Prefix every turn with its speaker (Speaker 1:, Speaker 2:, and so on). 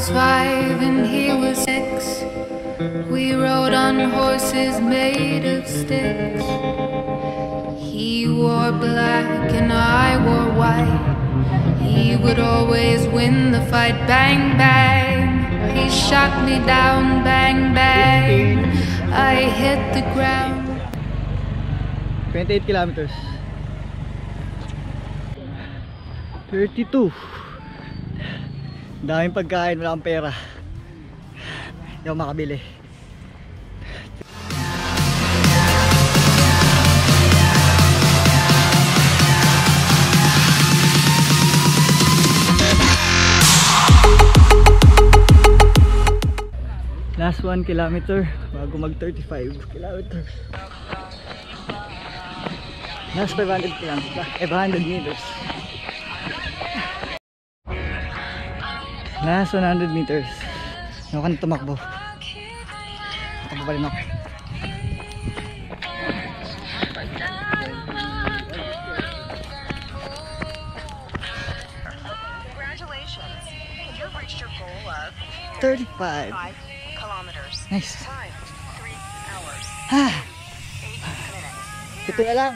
Speaker 1: five and he was six. We rode on horses made of sticks. He wore black and I wore white. He would always win the fight. Bang, bang. He shot me down. Bang, bang. I hit the ground.
Speaker 2: 28 kilometers. 32. Daming pagkain, wala akong pera. Hindi ako makabili. Last 1 kilometer bago mag 35 kilometers. Last 500 kilometers, eh 500 meters. Last 100 meters. Ano ka na tumakbo? Takbo pa rin ako.
Speaker 3: Congratulations. You've reached your goal of
Speaker 2: 35.
Speaker 3: 5 kilometers.
Speaker 2: Nice.
Speaker 3: Time, 3 hours,
Speaker 2: Ah,
Speaker 3: 8 minutes.
Speaker 2: ito na lang.